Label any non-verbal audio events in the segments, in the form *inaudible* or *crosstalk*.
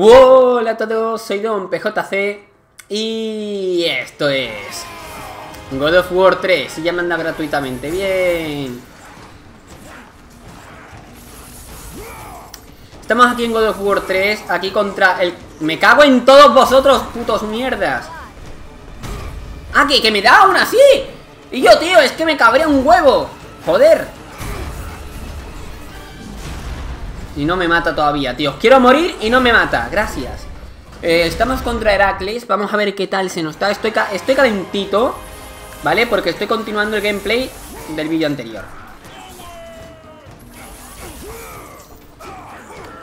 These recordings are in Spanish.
Hola a todos, soy Don PJC y esto es God of War 3 y ya manda gratuitamente, bien. Estamos aquí en God of War 3, aquí contra el... Me cago en todos vosotros, putos mierdas. Ah, que, que me da aún así. Y yo, tío, es que me cabrea un huevo. Joder. Y no me mata todavía, tío. Quiero morir y no me mata, gracias. Eh, Estamos contra Heracles. Vamos a ver qué tal se nos está Estoy, estoy calentito, ¿vale? Porque estoy continuando el gameplay del vídeo anterior.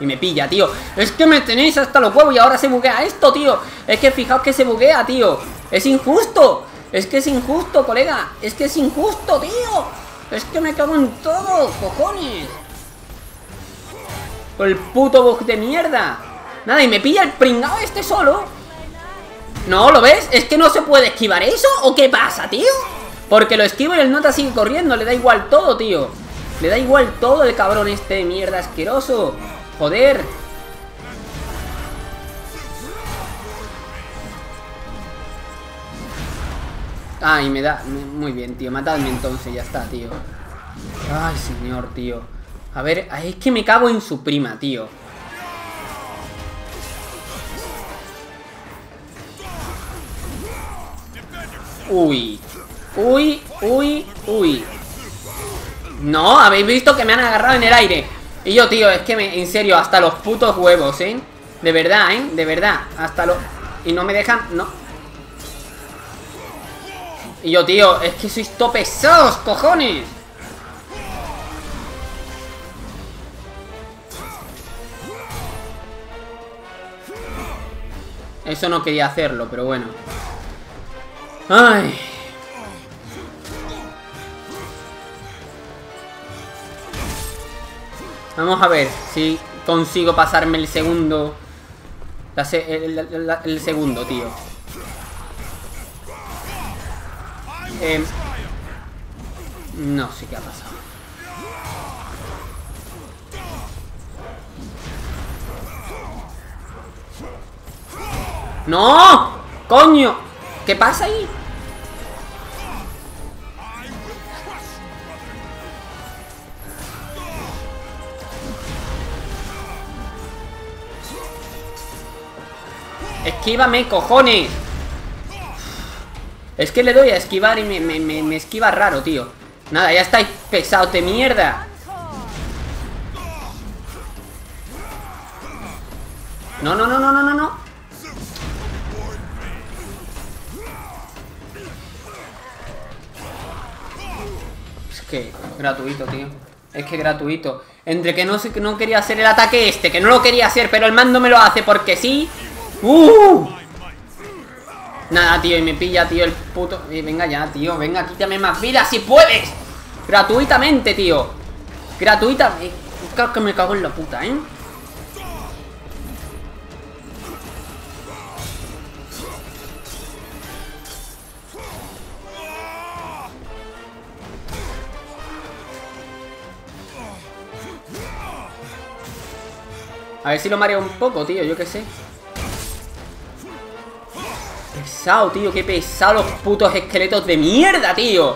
Y me pilla, tío. Es que me tenéis hasta los huevos y ahora se buguea esto, tío. Es que fijaos que se buguea, tío. Es injusto. Es que es injusto, colega. Es que es injusto, tío. Es que me cago en todo, cojones por el puto bug de mierda. Nada, y me pilla el pringado este solo. No, ¿lo ves? ¿Es que no se puede esquivar eso? ¿O qué pasa, tío? Porque lo esquivo y el nota sigue corriendo. Le da igual todo, tío. Le da igual todo el cabrón este de mierda asqueroso. Joder. Ay, me da... Muy bien, tío. Matadme entonces, ya está, tío. Ay, señor, tío. A ver, es que me cago en su prima, tío. Uy. Uy, uy, uy. No, habéis visto que me han agarrado en el aire. Y yo, tío, es que me, en serio, hasta los putos huevos, ¿eh? De verdad, ¿eh? De verdad. Hasta los... Y no me dejan... No. Y yo, tío, es que sois topesados, cojones. Eso no quería hacerlo, pero bueno. Vamos a ver si consigo pasarme el segundo. el, segundo, tío. Eh, no sé qué ha pasado. ¡No! ¡Coño! ¿Qué pasa ahí? Esquívame, cojones Es que le doy a esquivar y me, me, me esquiva raro, tío Nada, ya estáis pesados de mierda No, no, no, no, no, no, no que gratuito, tío. Es que gratuito. Entre que no, no quería hacer el ataque este, que no lo quería hacer, pero el mando me lo hace porque sí. ¡Uh! Nada, tío, y me pilla, tío, el puto... Eh, venga ya, tío, venga, quítame más vida si puedes. Gratuitamente, tío. Gratuitamente. Creo que me cago en la puta, ¿eh? A ver si lo mareo un poco, tío, yo qué sé. Pesado, tío, qué pesado los putos esqueletos de mierda, tío.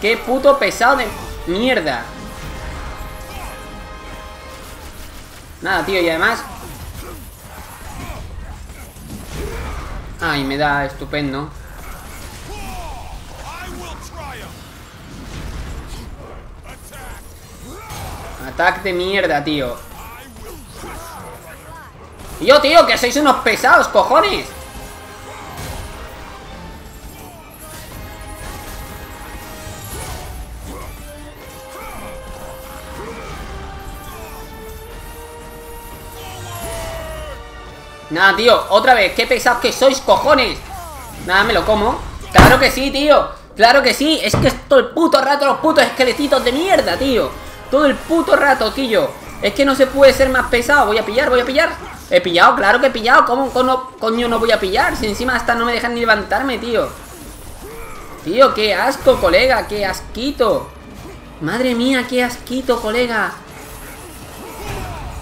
Qué puto pesado de mierda. Nada, tío, y además... Ay, me da estupendo. Ataque de mierda, tío. Tío, tío, que sois unos pesados, cojones. Nada, tío, otra vez, qué pesados que sois, cojones. Nada, me lo como. Claro que sí, tío. Claro que sí, es que es todo el puto rato los putos esqueletitos de mierda, tío. Todo el puto rato, tío. Es que no se puede ser más pesado. Voy a pillar, voy a pillar He pillado, claro que he pillado. ¿Cómo, coño no voy a pillar? Si encima hasta no me dejan ni levantarme, tío. Tío, qué asco, colega. Qué asquito. Madre mía, qué asquito, colega.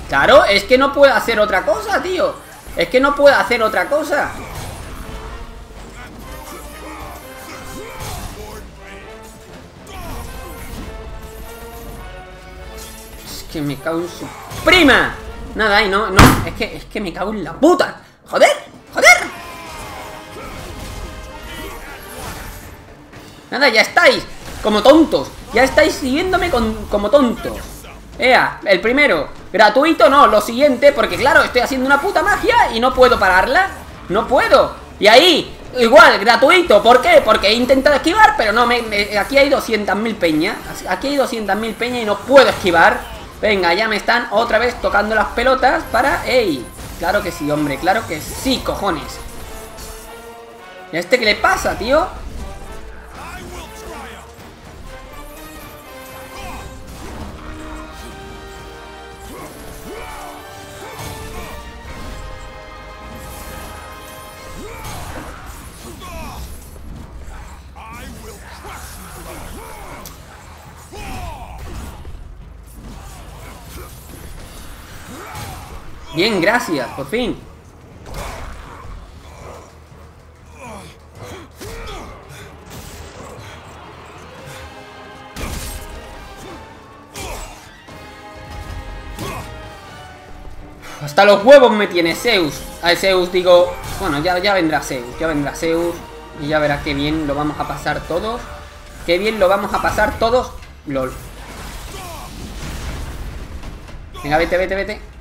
Claro, es que no puedo hacer otra cosa, tío. Es que no puedo hacer otra cosa. Es que me cago en su prima. Nada, y no, no, es que, es que me cago en la puta. Joder, joder. Nada, ya estáis como tontos. Ya estáis siguiéndome como tontos. Ea, el primero. Gratuito no, lo siguiente, porque claro, estoy haciendo una puta magia y no puedo pararla. No puedo. Y ahí, igual, gratuito. ¿Por qué? Porque he intentado esquivar, pero no, me, aquí hay 200.000 peñas. Aquí hay 200.000 peñas y no puedo esquivar. Venga, ya me están otra vez tocando las pelotas para... ¡Ey! Claro que sí, hombre, claro que sí, cojones. ¿Y a este qué le pasa, tío? Bien, gracias, por fin. Hasta los huevos me tiene Zeus. A Zeus digo... Bueno, ya, ya vendrá Zeus. Ya vendrá Zeus. Y ya verás qué bien lo vamos a pasar todos. Qué bien lo vamos a pasar todos. LOL. Venga, vete, vete, vete.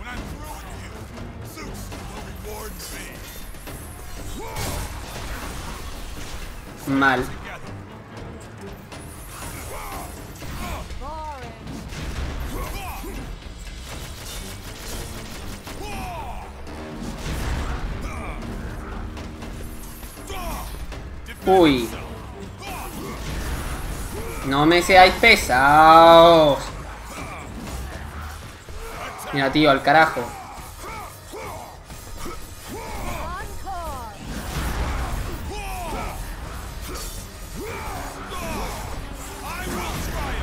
Mal. Uy. No me seáis pesados. Mira, tío, al carajo.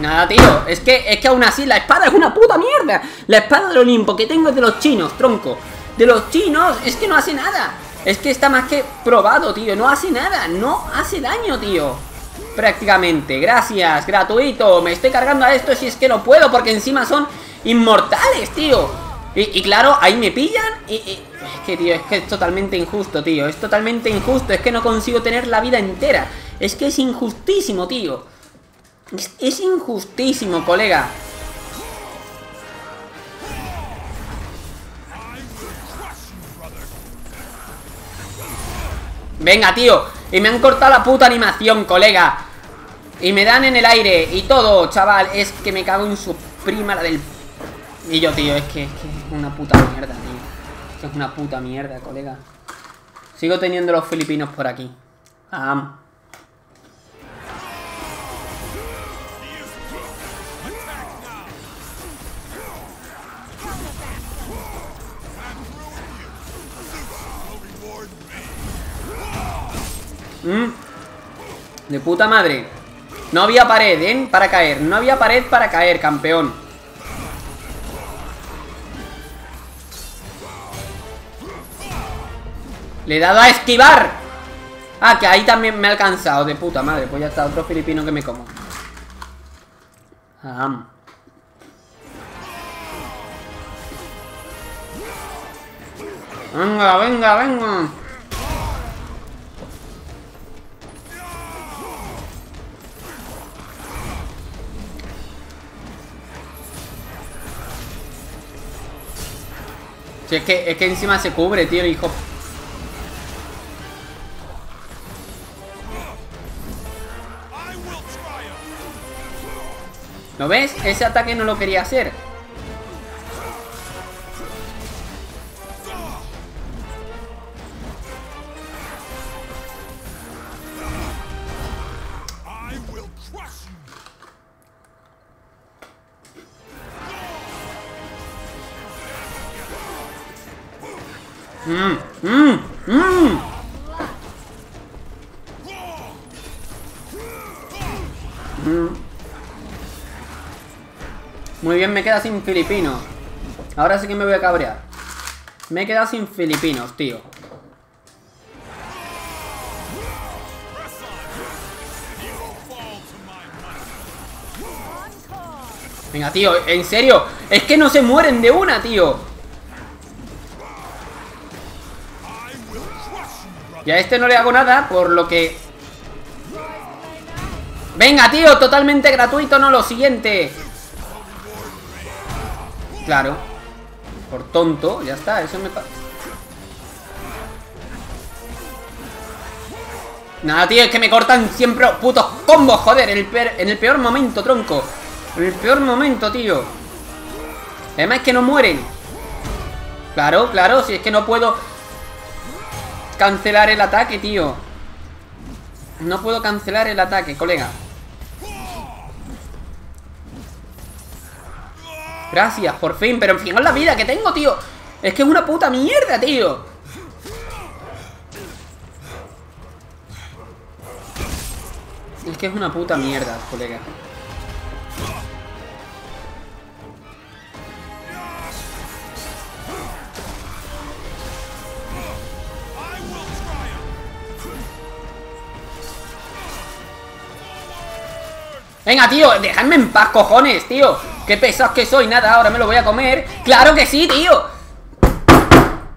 Nada, tío, es que, es que aún así la espada es una puta mierda. La espada del Olimpo que tengo es de los chinos, tronco. De los chinos, es que no hace nada. Es que está más que probado, tío. No hace nada, no hace daño, tío. Prácticamente, gracias, gratuito. Me estoy cargando a esto si es que no puedo Porque encima son inmortales, tío. Y, claro, ahí me pillan y, Es que, tío, es que es totalmente injusto, tío. Es totalmente injusto, es que no consigo tener la vida entera. Es que es injustísimo, tío es, injustísimo, colega. Venga, tío. Y me han cortado la puta animación, colega. Y me dan en el aire y todo, chaval. Es que me cago en su prima, la del... Y yo, tío, es que es, que es una puta mierda, tío. Es una puta mierda, colega. Sigo teniendo los filipinos por aquí. Ah. Mm. De puta madre. No había pared, ¿eh? Para caer. No había pared para caer, campeón. Le he dado a esquivar. Ah, que ahí también me ha alcanzado. De puta madre. Pues ya está otro filipino que me como. Venga, venga, venga. Es que, es que encima se cubre, tío, hijo. ¿Lo ves? Ese ataque no lo quería hacer. Muy bien, me queda sin filipino. Ahora sí que me voy a cabrear. Me he quedado sin filipinos, tío. Venga, tío, en serio Es que no se mueren de una, tío Y a este no le hago nada Por lo que... Venga, tío, totalmente gratuito No lo siguiente Claro Por tonto, ya está, eso me pasa Nada, tío, es que me cortan siempre putos combos, joder, en el peor momento, tronco en el peor momento, tío. Además es que no mueren. Claro, claro, si es que no puedo cancelar el ataque, tío. No puedo cancelar el ataque, colega. Gracias, por fin. Pero fijaos la vida que tengo, tío. Es que es una puta mierda, tío. Es que es una puta mierda, colega. Venga, tío, dejadme en paz, cojones, tío Qué pesados que soy, nada, ahora me lo voy a comer ¡Claro que sí, tío!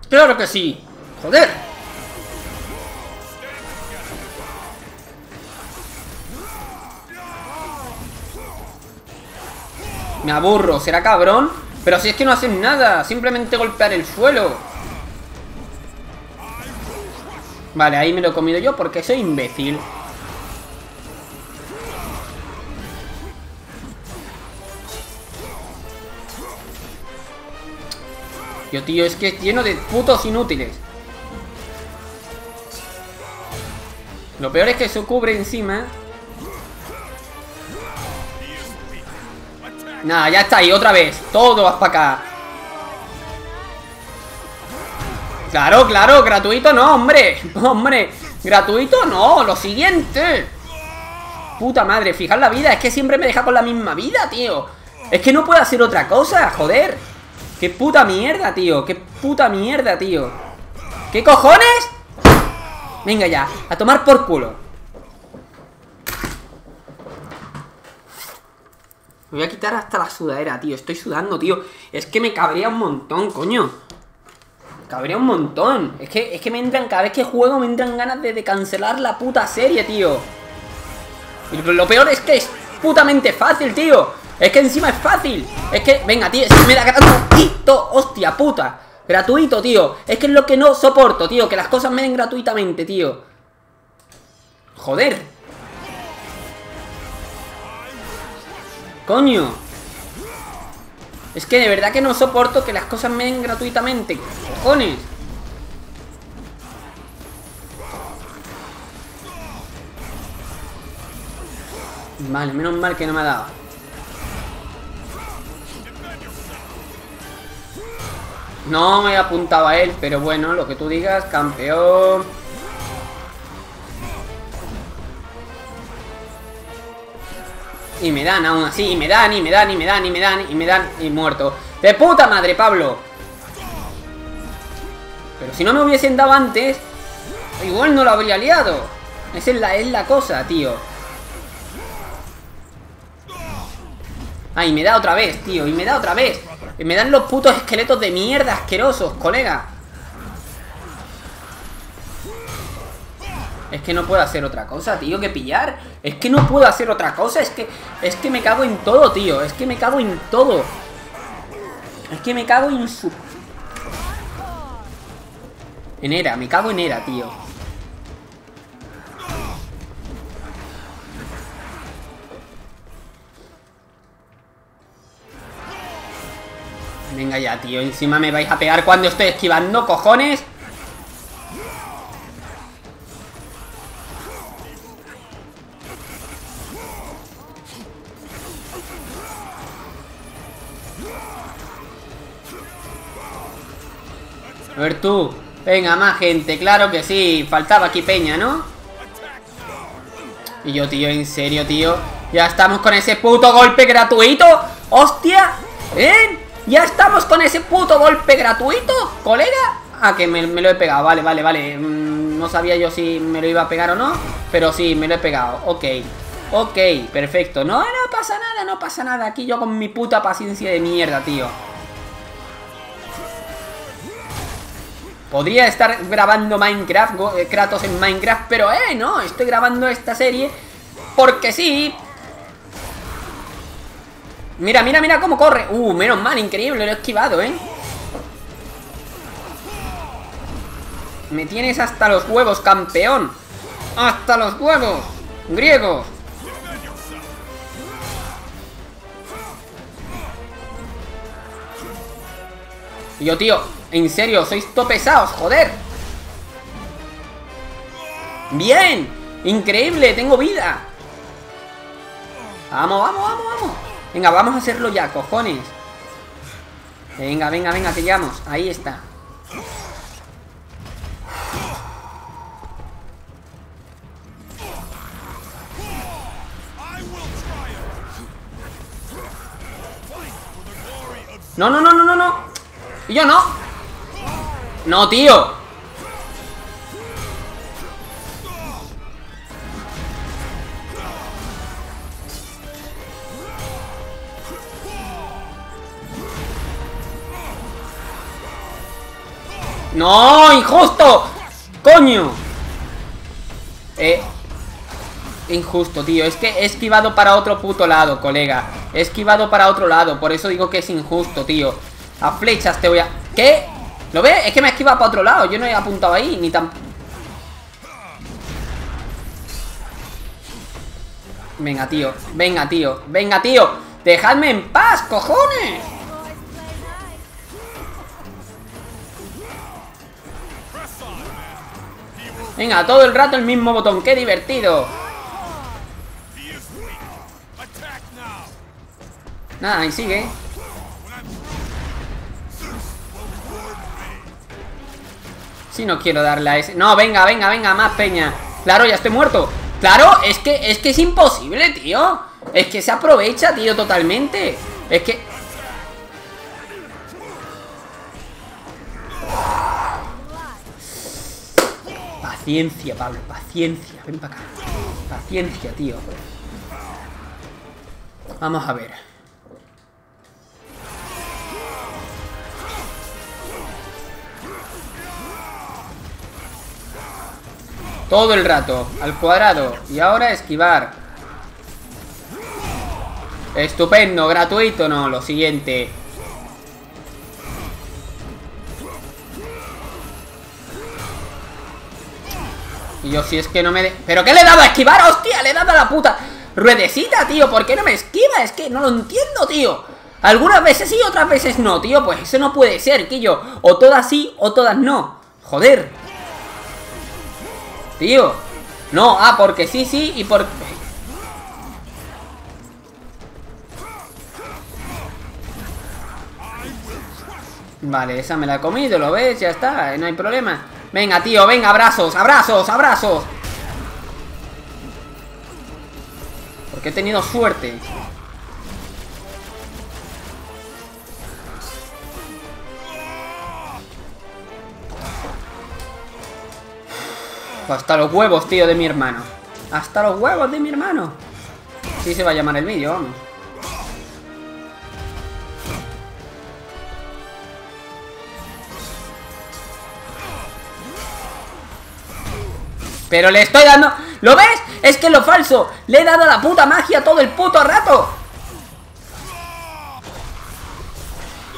¡Claro que sí! ¡Joder! Me aburro, ¿será cabrón? Pero si es que no hacen nada Simplemente golpear el suelo Vale, ahí me lo he comido yo porque soy imbécil Yo, tío, es que es lleno de putos inútiles. Lo peor es que se cubre encima. Nada, ya está ahí, otra vez. Todo vas para acá. Claro, claro, gratuito no, hombre. *laughs* Hombre, gratuito no, lo siguiente. Puta madre, fijad la vida, es que siempre me deja con la misma vida, tío. Es que no puedo hacer otra cosa, joder. ¡Qué puta mierda, tío! ¡Qué puta mierda, tío! ¿Qué cojones? Venga ya, a tomar por culo. Me voy a quitar hasta la sudadera, tío. Estoy sudando, tío. Es que me cabría un montón, coño. Cabría un montón. Es que, es que me entran, cada vez que juego me entran ganas de, cancelar la puta serie, tío. Y lo peor es que es putamente fácil, tío es que encima es fácil. Es que, venga, tío, es me da gratuito. Hostia puta. Gratuito, tío. Es que es lo que no soporto, tío. Que las cosas me den gratuitamente, tío. Joder. Coño. Es que de verdad que no soporto que las cosas me den gratuitamente. Cojones. Vale, menos mal que no me ha dado. No me he apuntado a él, pero bueno, lo que tú digas, campeón. Y me dan aún así, y me dan, y me dan, y me dan, y me dan, y me dan, y muerto. ¡De puta madre, Pablo! Pero si no me hubiesen dado antes, igual no lo habría liado. Esa es la, es la cosa, tío. Ay, me da otra vez, tío, y me da otra vez. Me dan los putos esqueletos de mierda asquerosos, colega. Es que no puedo hacer otra cosa, tío, que pillar. Es que no puedo hacer otra cosa. Es que, es que me cago en todo, tío. Es que me cago en todo. Es que me cago en su... En era, me cago en era, tío. Venga ya, tío. Encima me vais a pegar cuando estoy esquivando, cojones. A ver tú. Venga, más gente. Claro que sí. Faltaba aquí Peña, ¿no? Y yo, tío, en serio, tío. Ya estamos con ese puto golpe gratuito. ¡Hostia! ¿Eh? Ya estamos con ese puto golpe gratuito, colega. Ah, que me, lo he pegado, vale, vale, vale. Mm, no sabía yo si me lo iba a pegar o no, pero sí, me lo he pegado. Ok, ok, perfecto. No, no pasa nada, no pasa nada. Aquí yo con mi puta paciencia de mierda, tío. Podría estar grabando Minecraft, eh, Kratos en Minecraft, pero eh, no, estoy grabando esta serie porque sí. Mira, mira, mira cómo corre. Uh, menos mal, increíble, lo he esquivado, eh. Me tienes hasta los huevos, campeón. ¡Hasta los huevos! ¡Griego! yo, tío, en serio, sois topesados, joder. ¡Bien! ¡Increíble! ¡Tengo vida! Vamos, vamos, vamos, vamos. Venga, vamos a hacerlo ya, cojones. Venga, venga, venga, que llegamos. Ahí está. No, no, no, no, no, no. Y yo no. No, tío. ¡No! ¡Injusto! ¡Coño! Eh... Injusto, tío. Es que he esquivado para otro puto lado, colega. He esquivado para otro lado. Por eso digo que es injusto, tío. A flechas te voy a... ¿Qué? ¿Lo ves? Es que me he esquivado para otro lado. Yo no he apuntado ahí, ni tan... Venga, tío. Venga, tío. Venga, tío. Dejadme en paz, cojones. Venga, todo el rato el mismo botón. ¡Qué divertido! Nada, y sigue. Si no quiero darle a ese... No, venga, venga, venga, más peña. Claro, ya estoy muerto. Claro, es que, es que es imposible, tío. Es que se aprovecha, tío, totalmente. Es que... Paciencia, Pablo, paciencia. Ven para acá. Paciencia, tío. Vamos a ver. Todo el rato, al cuadrado Y ahora esquivar Estupendo, gratuito No, lo siguiente Y yo si es que no me... ¿Pero qué le he dado a esquivar? ¡Hostia! Le he dado a la puta ruedecita, tío ¿Por qué no me esquiva? Es que no lo entiendo, tío Algunas veces sí, otras veces no, tío Pues eso no puede ser, que yo O todas sí, o todas no Joder Tío. No, ah, porque sí, sí y por... Vale, esa me la he comido, ¿lo ves? Ya está, no hay problema Venga, tío, venga, abrazos, abrazos, abrazos Porque he tenido suerte hasta los huevos, tío, de mi hermano. Hasta los huevos de mi hermano. Sí se va a llamar el vídeo, vamos. Pero le estoy dando... ¿Lo ves? Es que lo falso. Le he dado la puta magia todo el puto rato.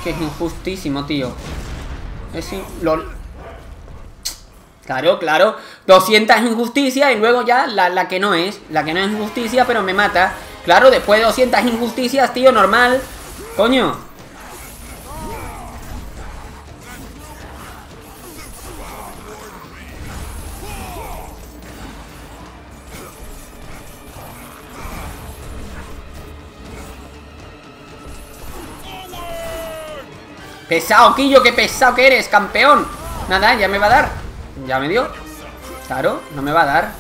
Que es injustísimo, tío. Es... Lo... Claro, claro. 200 injusticias y luego ya la, la, que no es. La que no es injusticia, pero me mata. Claro, después de 200 injusticias, tío, normal. Coño. Pesado, Quillo, qué pesado que eres, campeón. Nada, ya me va a dar. Ya me dio. Claro, no me va a dar.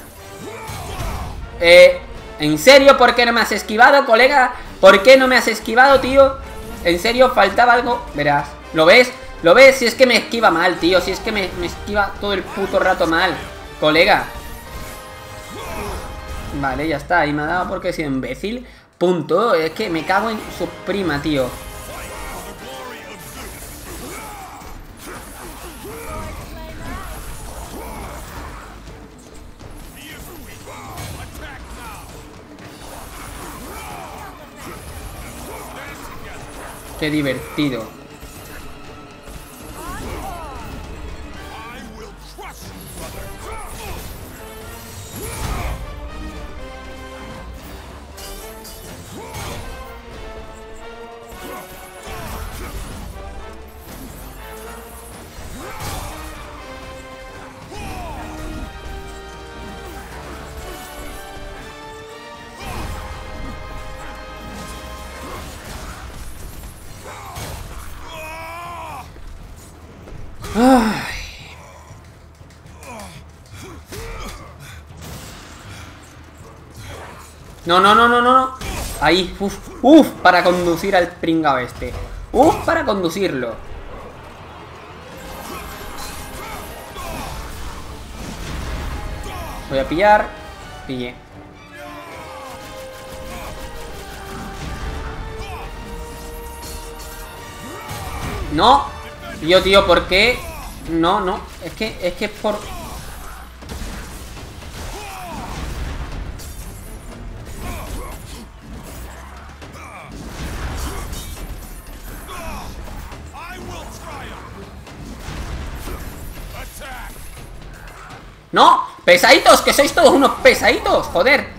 Eh, ¿En serio? ¿Por qué no me has esquivado, colega? ¿Por qué no me has esquivado, tío? ¿En serio faltaba algo? Verás. ¿Lo ves? ¿Lo ves? Si es que me esquiva mal, tío. Si es que me, me esquiva todo el puto rato mal. Colega. Vale, ya está. Ahí me ha dado porque he sido imbécil. Punto. Es que me cago en su prima, tío. Qué divertido. No, no, no, no, no, no. Ahí, uff, uff, para conducir al pringao este. Uff, para conducirlo. Voy a pillar. Pille. No. Yo, tío, ¿por qué? No, no. Es que, es que es por... ¡No! ¡Pesaditos! ¡Que sois todos unos pesaditos! ¡Joder!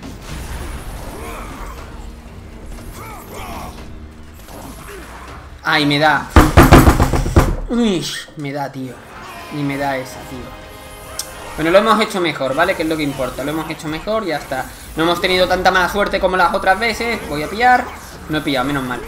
Ay, me da Uy, me da, tío. Ni me da esa, tío. Bueno, lo hemos hecho mejor, ¿vale? Que es lo que importa. Lo hemos hecho mejor, ya está. No hemos tenido tanta mala suerte como las otras veces. Voy a pillar. No he pillado, menos mal.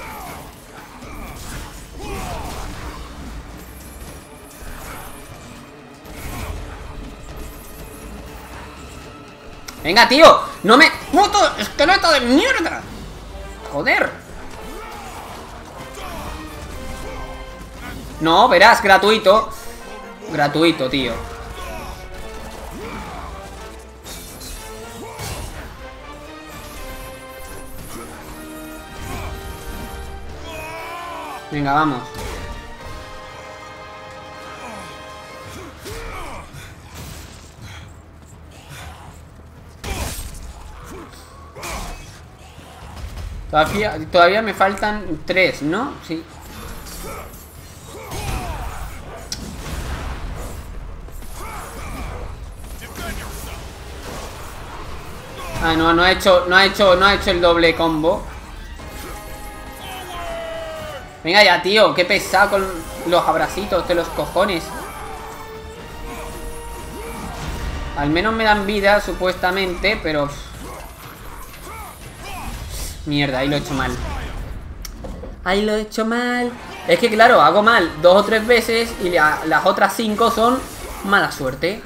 Venga, tío, no me... ¡Puto esqueleto de mierda! Joder No, verás, gratuito Gratuito, tío Venga, vamos Todavía, todavía me faltan tres, ¿no? Sí. Ah, no, no ha hecho, no ha hecho, no ha hecho el doble combo. Venga ya, tío, qué pesado con los abracitos de los cojones. Al menos me dan vida, supuestamente, pero... Mierda, ahí lo he hecho mal. Ahí lo he hecho mal. Es que claro, hago mal dos o tres veces y las otras cinco son mala suerte.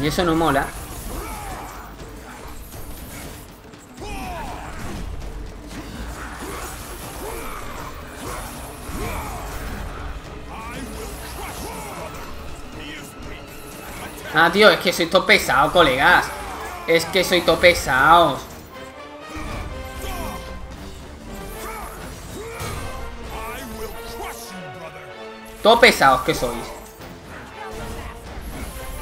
Y eso no mola. Ah, tío, es que soy todo pesado, colegas. Es que soy todo pesado. Todo pesados que sois.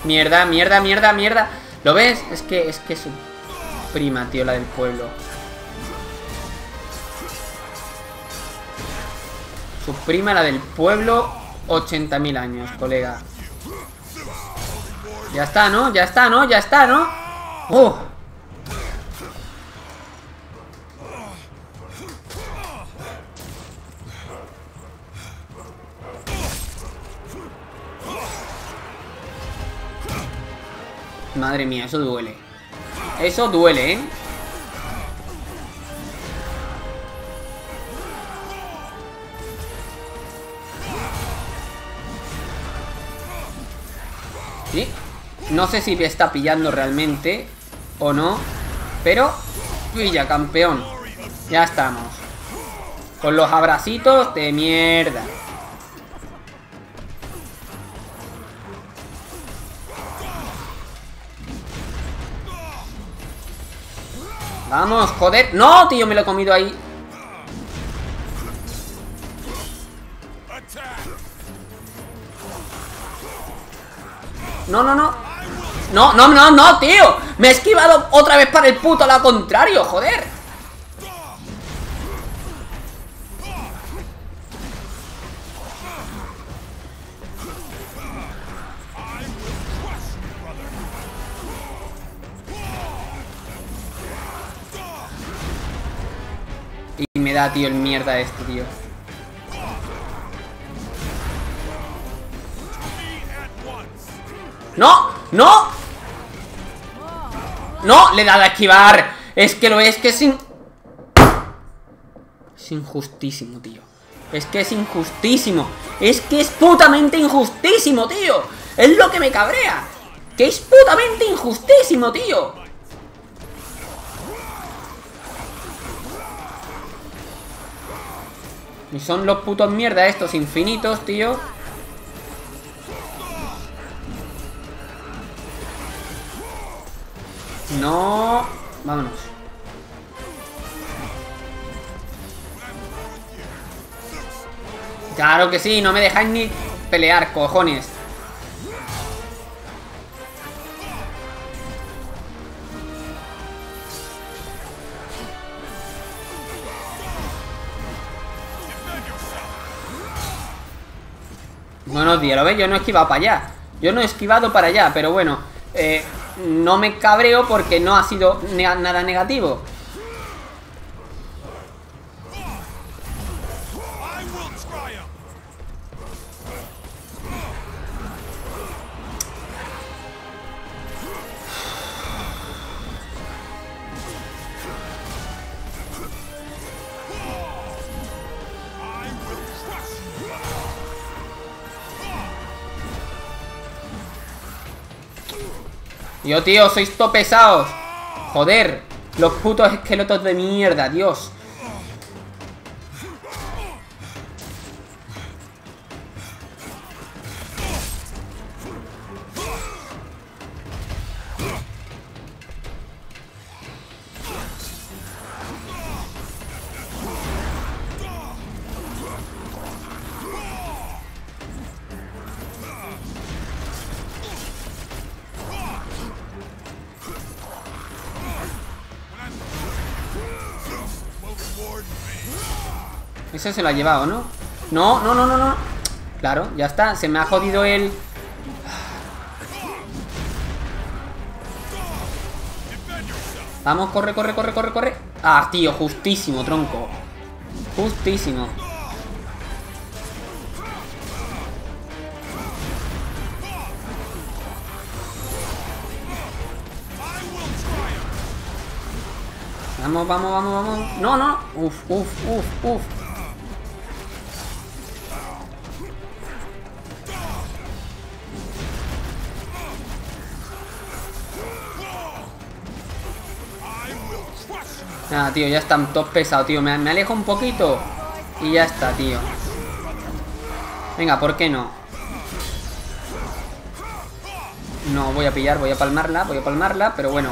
Mierda, mierda, mierda, mierda. ¿Lo ves? Es que es que su prima, tío, la del pueblo. Su prima, la del pueblo, 80.000 años, colega. Ya está, ¿no? Ya está, ¿no? Ya está, ¿no? ¡Oh! Madre mía, eso duele. Eso duele, ¿eh? ¿Sí? No sé si me está pillando realmente o no. Pero pilla, campeón. Ya estamos. Con los abracitos de mierda. Vamos, joder. No, tío, me lo he comido ahí. No, no, no. No, no, no, no, tío. Me he esquivado otra vez para el puto lado contrario, joder. Y me da, tío, el mierda este, tío. ¡No! ¡No! ¡No! Le he dado a esquivar. Es que lo es que es. Es injustísimo, tío. Es que es injustísimo. Es que es putamente injustísimo, tío. Es lo que me cabrea. Que es putamente injustísimo, tío. Y son los putos mierda estos infinitos, tío No. Vámonos. Claro que sí, no me dejáis ni pelear, cojones. Buenos días, ¿lo ves? Yo no he esquivado para allá. Yo no he esquivado para allá, pero bueno. Eh, no me cabreo porque no ha sido nada negativo. Yo, tío, sois topesados. Joder. Los putos esqueletos de mierda, Dios. Se lo ha llevado, ¿no? No, no, no, no, no Claro, ya está, se me ha jodido el... Vamos, corre, corre, corre, corre, corre Ah, tío, justísimo, tronco Justísimo Vamos, vamos, vamos, vamos. No, no. Uf, uf, uf, uf. Tío, ya están todos pesados, tío. Me, me alejo un poquito. Y ya está, tío. Venga, ¿por qué no? No, voy a pillar, voy a palmarla, voy a palmarla, pero bueno.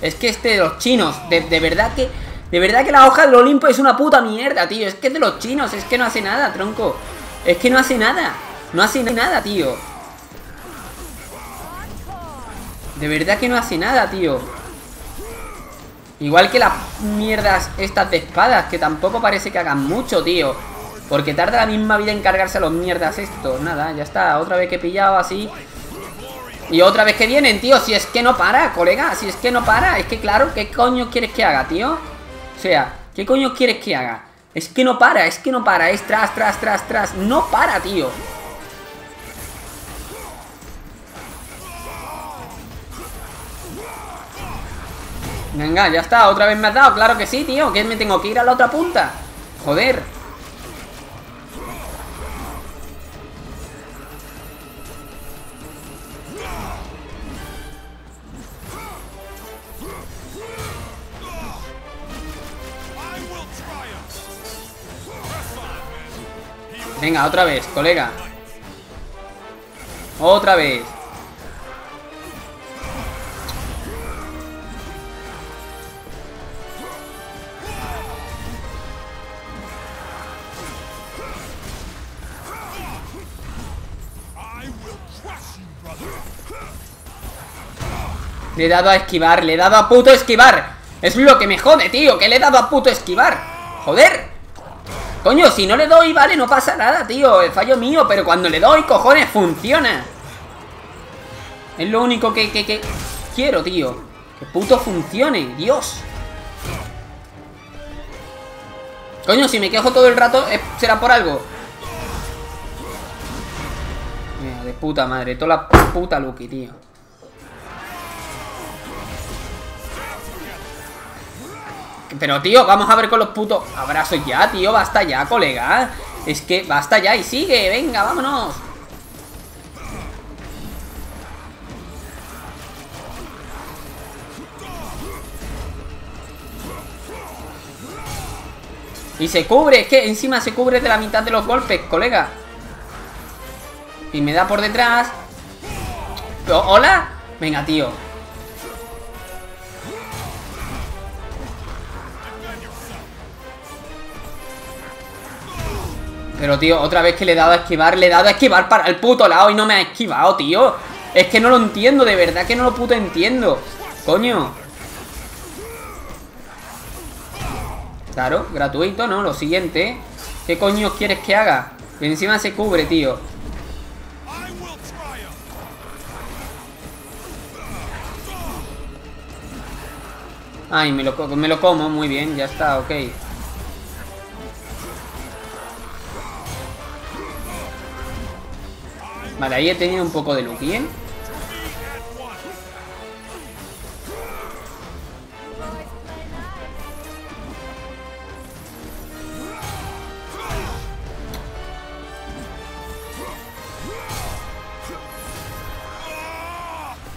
Es que este de los chinos, de, verdad que... De verdad que la hoja del Olimpo es una puta mierda, tío. Es que es de los chinos, es que no hace nada, tronco. Es que no hace nada. No hace nada, tío. De verdad que no hace nada, tío. Igual que las mierdas estas de espadas, que tampoco parece que hagan mucho, tío. Porque tarda la misma vida en cargarse a los mierdas estos. Nada, ya está. Otra vez que he pillado así. Y otra vez que vienen, tío, si es que no para, colega Si es que no para, es que claro, ¿qué coño quieres que haga, tío? O sea, ¿qué coño quieres que haga? Es que no para, es que no para, es tras, tras, tras, tras No para, tío Venga, ya está, otra vez me has dado Claro que sí, tío, que me tengo que ir a la otra punta Joder Venga, otra vez, colega. Otra vez. Le he dado a esquivar, le he dado a puto esquivar. Es lo que me jode, tío, que le he dado a puto esquivar. Joder. Coño, si no le doy, vale, no pasa nada, tío El fallo mío, pero cuando le doy, cojones, funciona. Es lo único que, quiero, tío. Que puto funcione, Dios. Coño, si me quejo todo el rato, será por algo Mira, de puta madre, toda la puta Lucky, tío Pero, tío, vamos a ver con los putos abrazos ya, tío. Basta ya, colega. Es que basta ya y sigue. Venga, vámonos. Y se cubre, es que encima se cubre de la mitad de los golpes, colega. Y me da por detrás. ¿Hola? Venga, tío. Pero, tío, otra vez que le he dado a esquivar, le he dado a esquivar para el puto lado y no me ha esquivado, tío. Es que no lo entiendo, de verdad que no lo puto entiendo. Coño. Claro, gratuito, ¿no? Lo siguiente. ¿Qué coño quieres que haga? Que encima se cubre, tío. Ay, me lo, me lo como, muy bien, ya está, ok. Vale, ahí he tenido un poco de Lucky, ¿eh?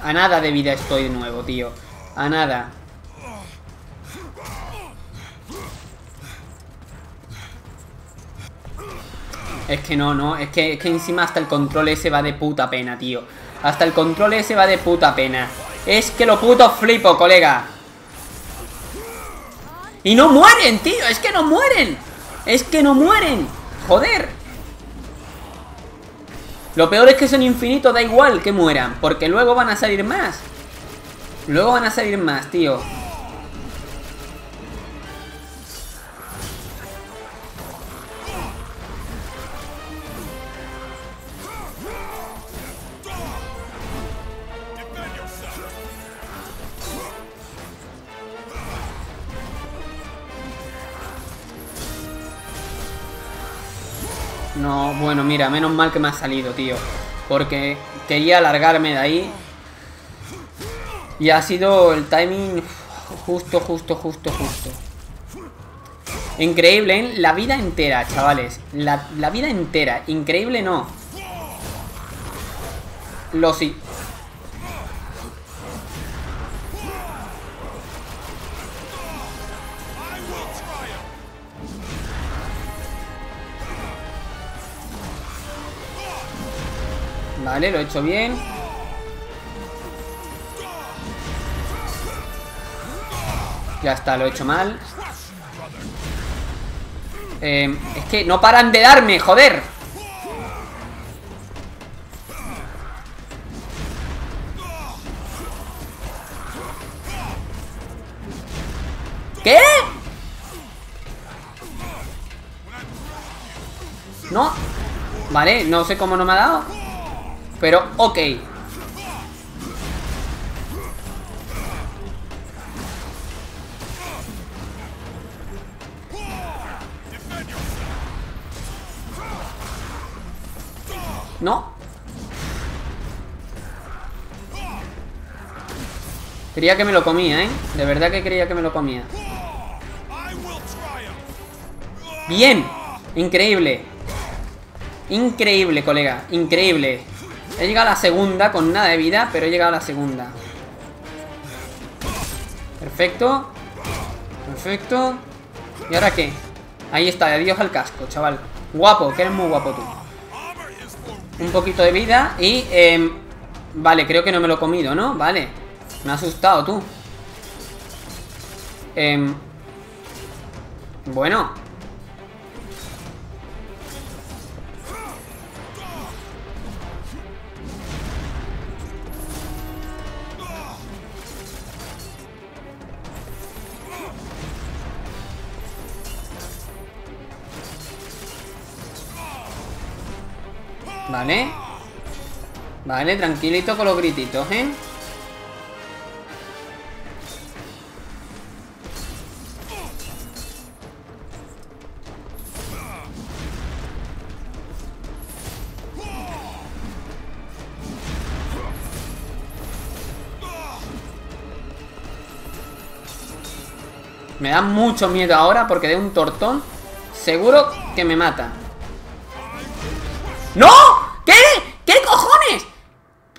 A nada de vida estoy de nuevo, tío. A nada. Es que no, no, es que, es que encima hasta el control ese va de puta pena, tío. Hasta el control ese va de puta pena. Es que lo puto flipo, colega. Y no mueren, tío, es que no mueren. Es que no mueren. Joder. Lo peor es que son infinitos, da igual que mueran. Porque luego van a salir más. Luego van a salir más, tío. No, bueno, mira, menos mal que me ha salido, tío. Porque quería alargarme de ahí. Y ha sido el timing justo, justo, justo, justo. Increíble, ¿eh? La vida entera, chavales. La, la vida entera. Increíble no. Lo sí. Lo he hecho bien. Ya está, lo he hecho mal. Eh, es que no paran de darme, joder. ¿Qué? No Vale, no sé cómo no me ha dado pero, ok. ¿No? Quería que me lo comía, ¿eh? De verdad que quería que me lo comía. Bien. Increíble. Increíble, colega. Increíble. He llegado a la segunda con nada de vida, pero he llegado a la segunda. Perfecto. Perfecto. ¿Y ahora qué? Ahí está, adiós al casco, chaval. Guapo, que eres muy guapo tú. Un poquito de vida y... em, vale, creo que no me lo he comido, ¿no? Vale. Me ha asustado tú. Em, bueno. Vale. Vale, tranquilito con los grititos, ¿eh? Me da mucho miedo ahora porque de un tortón seguro que me mata. ¡No! ¿Qué? ¿Qué cojones?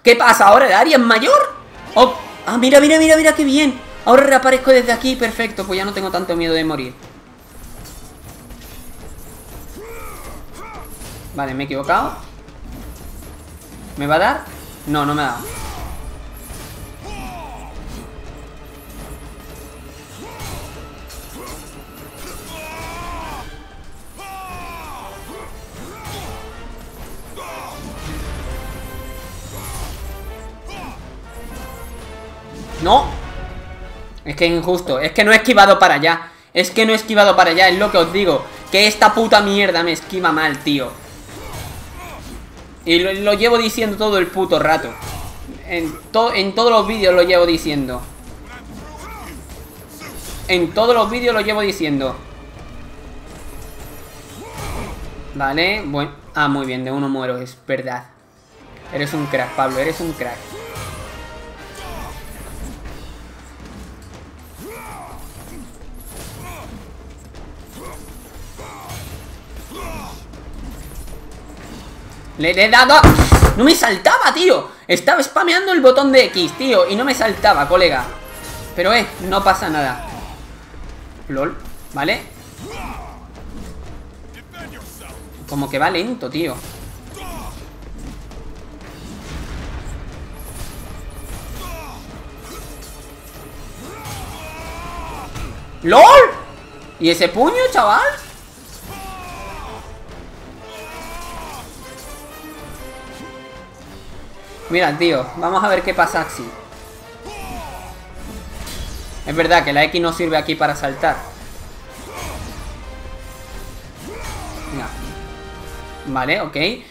¿Qué pasa ahora? ¿El área es mayor? Oh, ah, mira, mira, mira, mira, qué bien. Ahora reaparezco desde aquí, perfecto. Pues ya no tengo tanto miedo de morir. Vale, me he equivocado. ¿Me va a dar? No, no me ha dado. No. Es que es injusto. Es que no he esquivado para allá. Es que no he esquivado para allá Es lo que os digo. Que esta puta mierda me esquiva mal, tío. Y lo, llevo diciendo todo el puto rato. En, en todos los vídeos lo llevo diciendo. En todos los vídeos lo llevo diciendo. Vale, bueno Ah, muy bien, de uno muero, es verdad. Eres un crack, Pablo, eres un crack Le, he dado... ¡No me saltaba, tío! Estaba spameando el botón de X, tío Y no me saltaba, colega Pero, eh, no pasa nada LOL, ¿vale? Como que va lento, tío ¡LOL! ¿Y ese puño, chaval? Mira, tío, vamos a ver qué pasa así. Es verdad que la X no sirve aquí para saltar. Vale, ok. Eh,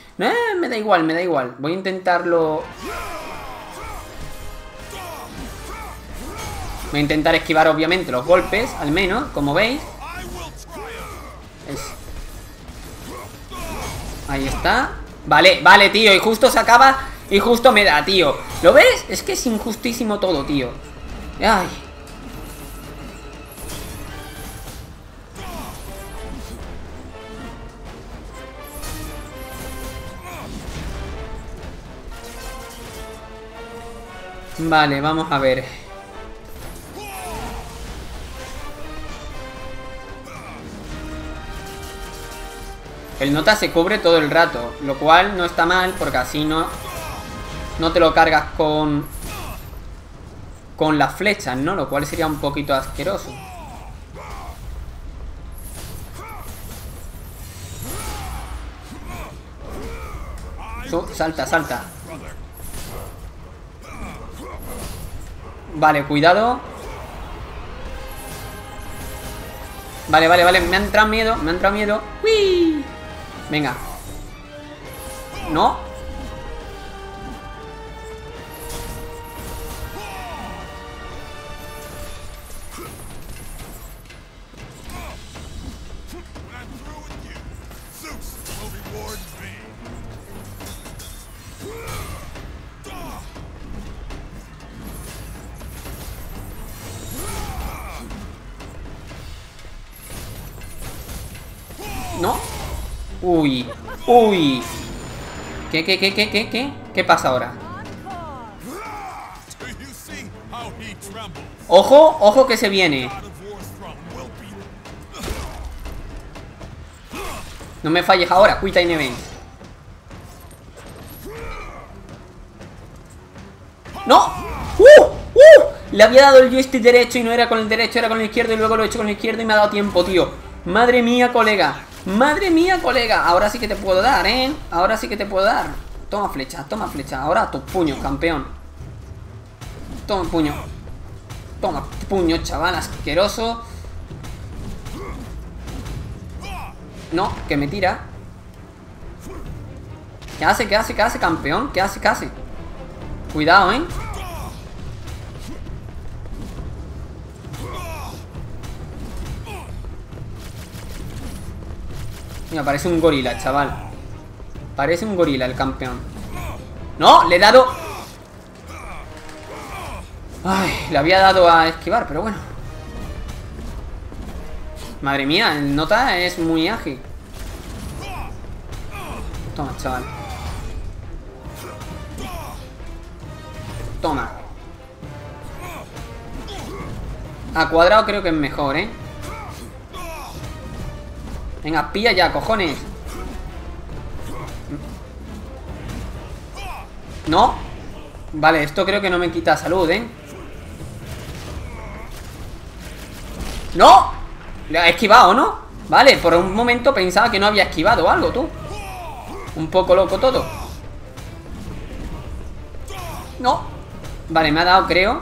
me da igual, me da igual. Voy a intentarlo... Voy a intentar esquivar, obviamente, los golpes, al menos, como veis. Ahí está. Vale, vale, tío. Y justo se acaba y justo me da, tío. ¿Lo ves? Es que es injustísimo todo, tío. Ay. Vale, vamos a ver. El nota se cubre todo el rato Lo cual no está mal porque así no no te lo cargas con con las flechas, ¿no? Lo cual sería un poquito asqueroso. salta, salta. Vale, cuidado. Vale, vale, vale. Me ha entrado miedo, me ha entrado miedo. ¡Uy! Venga. No, ¿No? Uy, uy ¿Qué, qué, qué, qué, qué, qué? ¿Qué pasa ahora? Ojo, ojo que se viene No me falles ahora, Quit Time Event. ¡No! ¡Uh! ¡Uh! Le había dado el joystick derecho y no era con el derecho, era con el izquierdo y luego lo he hecho con el izquierdo y me ha dado tiempo, tío. Madre mía, colega. Madre mía, colega. Ahora sí que te puedo dar, ¿eh? Ahora sí que te puedo dar. Toma flecha, toma flecha. Ahora tu puño, campeón. Toma puño. Toma puño, chaval, asqueroso. No, que me tira. ¿Qué hace? ¿Qué hace? ¿Qué hace, campeón? ¿Qué hace? ¿Qué hace? Cuidado, ¿eh? Mira, parece un gorila, chaval. Parece un gorila el campeón. ¡No! Le he dado... Ay, le había dado a esquivar, pero bueno. Madre mía, el nota es muy ágil. Toma, chaval. Toma. A cuadrado creo que es mejor, ¿eh? Venga, pilla ya, cojones. ¿No? Vale, esto creo que no me quita salud, ¿eh? ¡No! Le ha esquivado, ¿no? Vale, por un momento pensaba que no había esquivado algo, tú Un poco loco todo No Vale, me ha dado, creo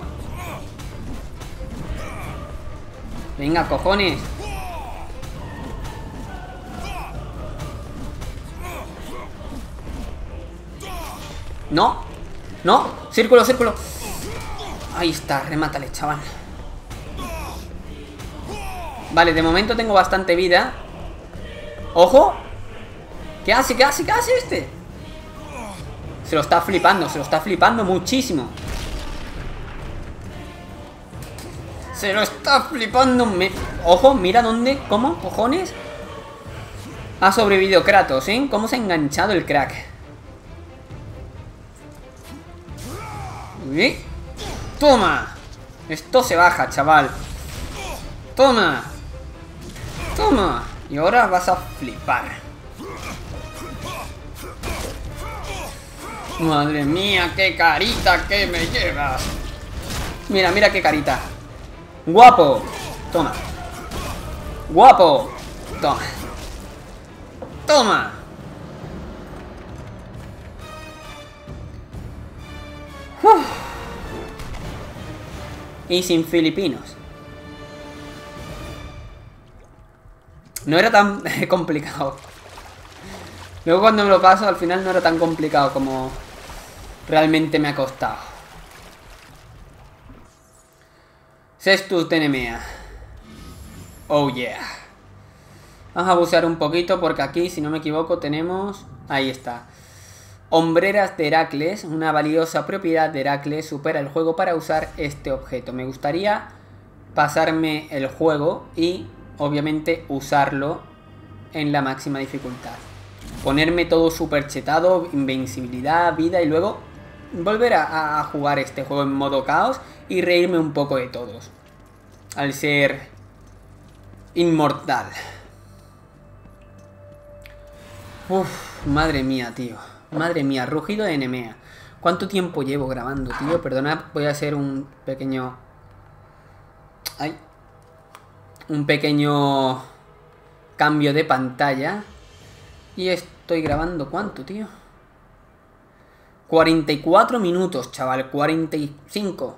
Venga, cojones No No Círculo, círculo Ahí está, remátale, chaval Vale, de momento tengo bastante vida ¡Ojo! ¿Qué hace? ¿Qué hace? ¿Qué hace este? Se lo está flipando, se lo está flipando muchísimo Se lo está flipando me... Ojo, mira dónde, ¿cómo? ¿Cojones? Ha sobrevivido Kratos, ¿eh? ¿Cómo se ha enganchado el crack? Uy. ¡Toma! Esto se baja, chaval ¡Toma! Toma. Y ahora vas a flipar. Madre mía, qué carita que me llevas. Mira, mira qué carita. Guapo. Toma. Guapo. Toma. Toma. Y sin filipinos. No era tan *laughs* complicado. Luego cuando me lo paso, al final no era tan complicado como realmente me ha costado. Sextus de Nemea. Oh yeah. Vamos a bucear un poquito porque aquí, si no me equivoco, tenemos... Ahí está. Hombreras de Heracles, una valiosa propiedad de Heracles, supera el juego para usar este objeto. Me gustaría pasarme el juego y obviamente usarlo en la máxima dificultad. Ponerme todo super chetado, invencibilidad, vida y luego volver a, jugar este juego en modo caos y reírme un poco de todos. Al ser inmortal. Uf, madre mía, tío. Madre mía, rugido de Nemea. ¿Cuánto tiempo llevo grabando, tío? Perdona, voy a hacer un pequeño... Ay, un pequeño cambio de pantalla. Y estoy grabando cuánto, tío. 44 minutos, chaval, 45.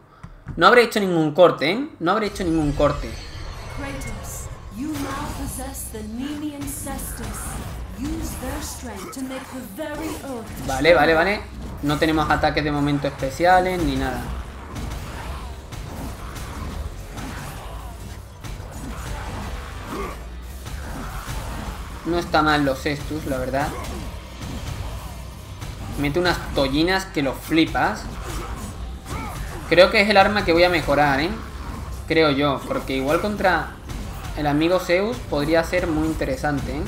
No habré hecho ningún corte, ¿eh? No habré hecho ningún corte. Vale, vale, vale. No tenemos ataques de momento especiales ni nada. No está mal los Estus, la verdad. Mete unas tollinas que lo flipas. Creo que es el arma que voy a mejorar, ¿eh? Creo yo, porque igual contra el amigo Zeus podría ser muy interesante, ¿eh?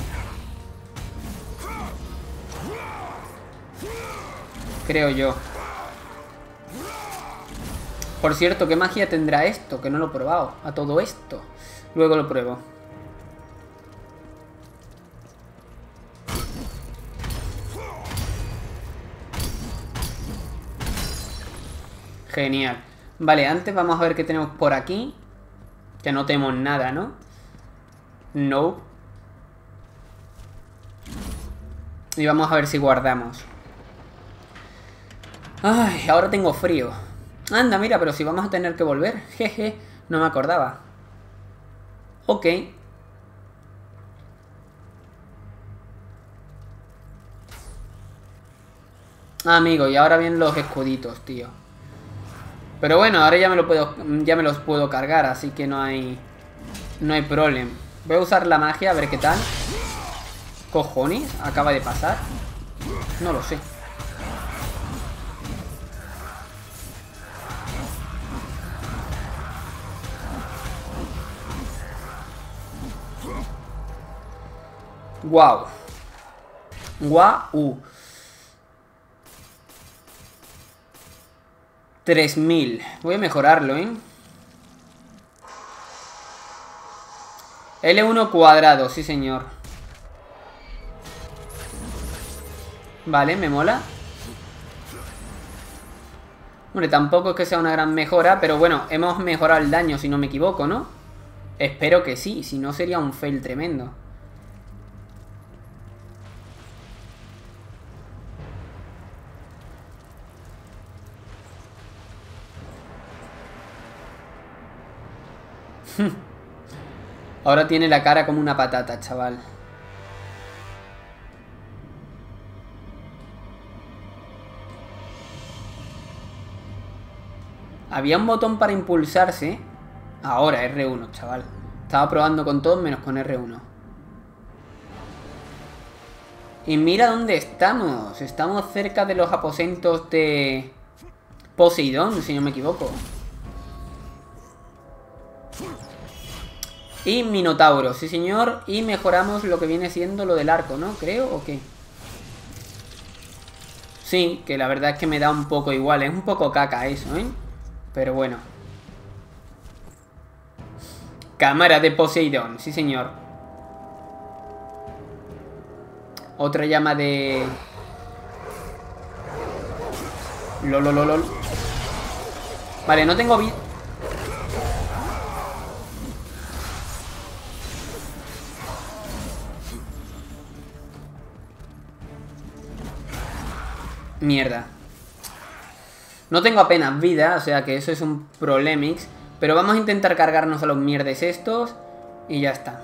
creo yo. Por cierto, ¿qué magia tendrá esto? Que no lo he probado. A todo esto. Luego lo pruebo. Genial. Vale, antes vamos a ver qué tenemos por aquí. Que no tenemos nada, ¿no? No. Y vamos a ver si guardamos. Ay, ahora tengo frío. Anda, mira, pero si vamos a tener que volver. Jeje, no me acordaba. Ok. Ah, amigo, y ahora vienen los escuditos, tío. Pero bueno, ahora ya me lo puedo ya me los puedo cargar, así que no hay no hay problema. Voy a usar la magia a ver qué tal. Cojones, acaba de pasar. No lo sé. Wow. Guau. 3000. Voy a mejorarlo, ¿eh? L1 cuadrado, sí señor. Vale, me mola. Hombre, tampoco es que sea una gran mejora, pero bueno, hemos mejorado el daño, si no me equivoco, ¿no? Espero que sí, si no sería un fail tremendo. *laughs* Ahora tiene la cara como una patata, chaval. Había un botón para impulsarse. Ahora, R1, chaval. Estaba probando con todos menos con R1. Y mira dónde estamos. Estamos cerca de los aposentos de Poseidón, si no me equivoco. Y Minotauro, sí señor. Y mejoramos lo que viene siendo lo del arco, ¿no? Creo, ¿o qué? Sí, que la verdad es que me da un poco igual. Es un poco caca eso, ¿eh? Pero bueno. Cámara de Poseidón, sí señor. Otra llama de... Lolololol. Vale, no tengo vida... Mierda. No tengo apenas vida, o sea que eso es un problemix. Pero vamos a intentar cargarnos a los mierdes estos. Y ya está.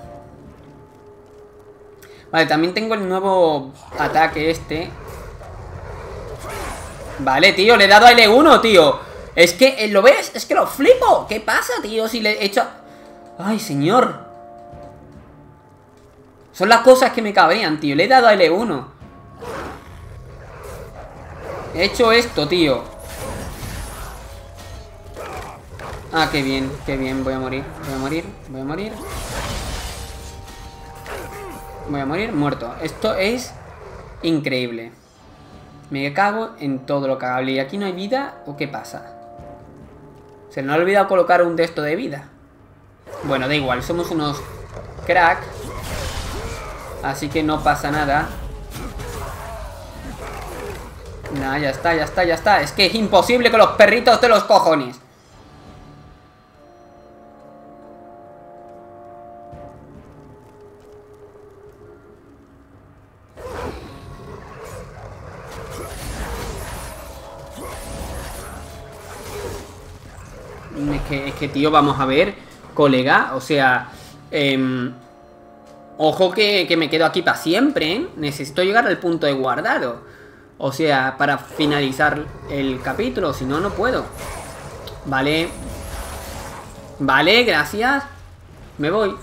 Vale, también tengo el nuevo ataque este. Vale, tío, le he dado a L1, tío. Es que, ¿lo ves? Es que lo flipo. ¿Qué pasa, tío? Si le he hecho... Ay, señor. Son las cosas que me cabrían, tío. Le he dado a L1. He hecho esto, tío. Ah, qué bien, qué bien. Voy a morir, voy a morir, voy a morir. Voy a morir muerto. Esto es increíble. Me cago en todo lo cagable. ¿Y aquí no hay vida o qué pasa? Se me ha olvidado colocar un de esto de vida. Bueno, da igual, somos unos crack. Así que no pasa nada. Nah, ya está, ya está, ya está. Es que es imposible con los perritos de los cojones. Es que, es que, tío, vamos a ver, colega, o sea, eh, ojo que, que, me quedo aquí para siempre, ¿eh? Necesito llegar al punto de guardado. O sea, para finalizar el capítulo, si no, no puedo. Vale. Vale, gracias. Me voy.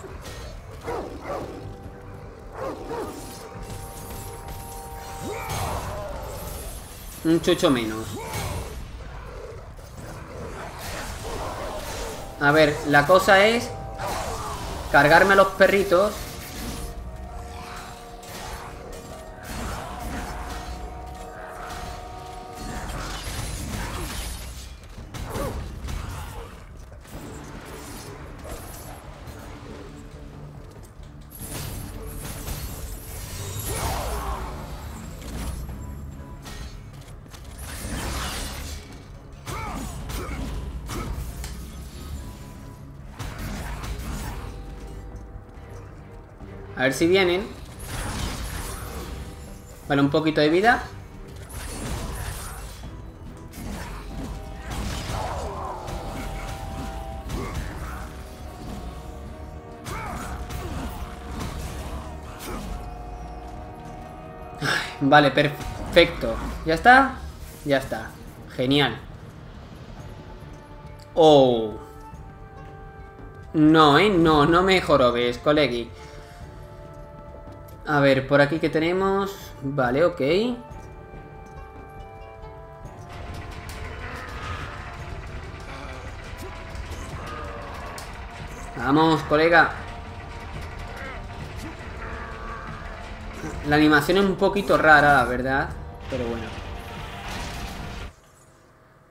Un chucho menos. A ver, la cosa es cargarme a los perritos ver si vienen. Vale, un poquito de vida. vale, perfecto. ¿Ya está? Ya está. Genial. Oh. No, ¿eh? No, no me jorobes, colegui. A ver, por aquí que tenemos... Vale, ok. Vamos, colega. La animación es un poquito rara, verdad. Pero bueno.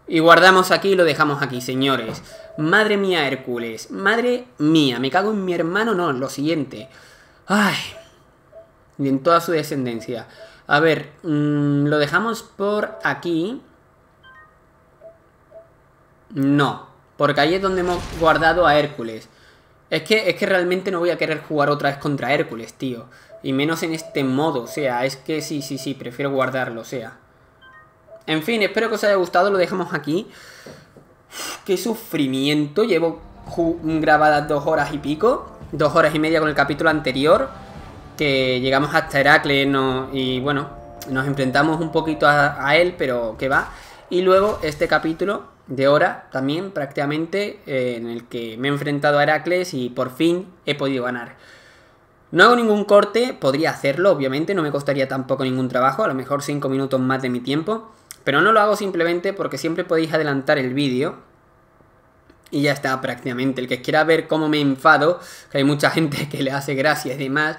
Y guardamos aquí y lo dejamos aquí, señores. Madre mía, Hércules. Madre mía, me cago en mi hermano. No, lo siguiente. Ay. Y en toda su descendencia. A ver, mm, lo dejamos por aquí. No, porque ahí es donde hemos guardado a Hércules. Es que, es que realmente no voy a querer jugar otra vez contra Hércules, tío. Y menos en este modo, o sea, es que sí, sí, sí, prefiero guardarlo, o sea. En fin, espero que os haya gustado, lo dejamos aquí. Qué sufrimiento, llevo grabadas dos horas y pico. Dos horas y media con el capítulo anterior. Que llegamos hasta Heracles y bueno, nos enfrentamos un poquito a, él, pero que va. Y luego este capítulo de hora también prácticamente eh, en el que me he enfrentado a Heracles y por fin he podido ganar. No hago ningún corte, podría hacerlo, obviamente, no me costaría tampoco ningún trabajo, a lo mejor 5 minutos más de mi tiempo, pero no lo hago simplemente porque siempre podéis adelantar el vídeo y ya está prácticamente. El que quiera ver cómo me enfado, que hay mucha *laughs* gente que le hace gracia y demás,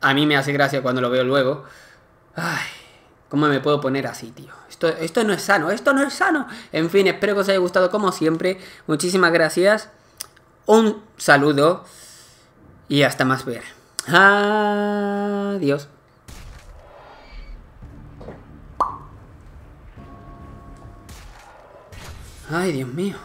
a mí me hace gracia cuando lo veo luego. Ay, ¿cómo me puedo poner así, tío? Esto, esto no es sano, esto no es sano. En fin, espero que os haya gustado como siempre. Muchísimas gracias. Un saludo y hasta más ver. Adiós. Ay, Dios mío.